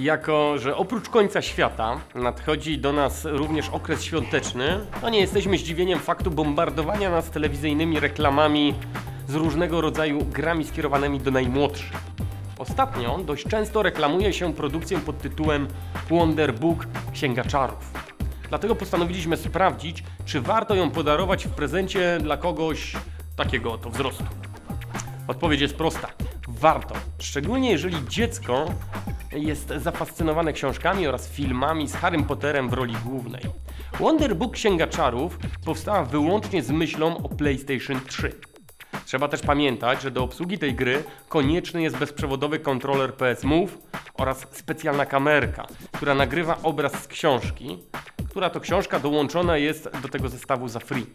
Jako, że oprócz końca świata nadchodzi do nas również okres świąteczny, to nie jesteśmy zdziwieniem faktu bombardowania nas telewizyjnymi reklamami z różnego rodzaju grami skierowanymi do najmłodszych. Ostatnio dość często reklamuje się produkcję pod tytułem Wonder Book Księga Czarów. Dlatego postanowiliśmy sprawdzić, czy warto ją podarować w prezencie dla kogoś takiego oto wzrostu. Odpowiedź jest prosta. Warto. Szczególnie jeżeli dziecko jest zafascynowane książkami oraz filmami z Harrym Potterem w roli głównej. Wonder Book Księga Czarów powstała wyłącznie z myślą o PlayStation 3. Trzeba też pamiętać, że do obsługi tej gry konieczny jest bezprzewodowy kontroler PS Move oraz specjalna kamerka, która nagrywa obraz z książki, która to książka dołączona jest do tego zestawu za free.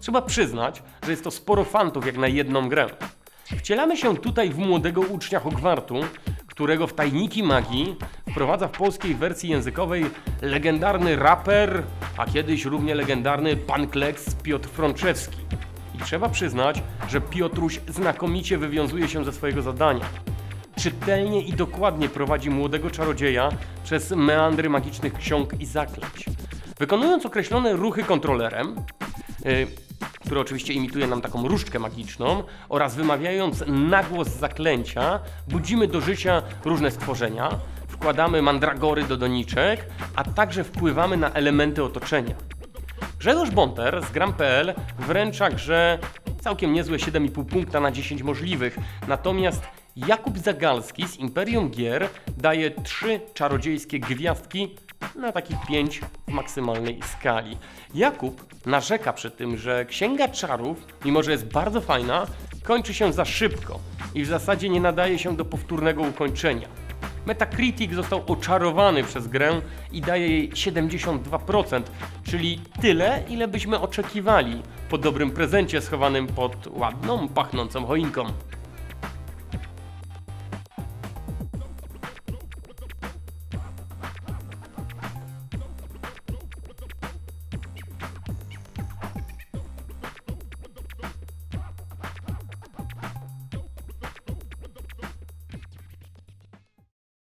Trzeba przyznać, że jest to sporo fantów jak na jedną grę. Wcielamy się tutaj w młodego ucznia Hogwartu, którego w tajniki magii wprowadza w polskiej wersji językowej legendarny raper, a kiedyś równie legendarny pan Kleks Piotr Frączewski. I trzeba przyznać, że Piotruś znakomicie wywiązuje się ze swojego zadania. Czytelnie i dokładnie prowadzi młodego czarodzieja przez meandry magicznych ksiąg i zaklęć. Wykonując określone ruchy kontrolerem, yy, który oczywiście imituje nam taką różdżkę magiczną, oraz wymawiając nagłos zaklęcia, budzimy do życia różne stworzenia, wkładamy mandragory do doniczek, a także wpływamy na elementy otoczenia. Grzegorz Bonter z Gram.pl wręcza grze całkiem niezłe 7,5 punkta na 10 możliwych, natomiast Jakub Zagalski z Imperium Gier daje 3 czarodziejskie gwiazdki na takich 5 w maksymalnej skali. Jakub narzeka przy tym, że Księga Czarów, mimo że jest bardzo fajna, kończy się za szybko i w zasadzie nie nadaje się do powtórnego ukończenia. Metacritic został oczarowany przez grę i daje jej 72%, czyli tyle, ile byśmy oczekiwali po dobrym prezencie schowanym pod ładną, pachnącą choinką.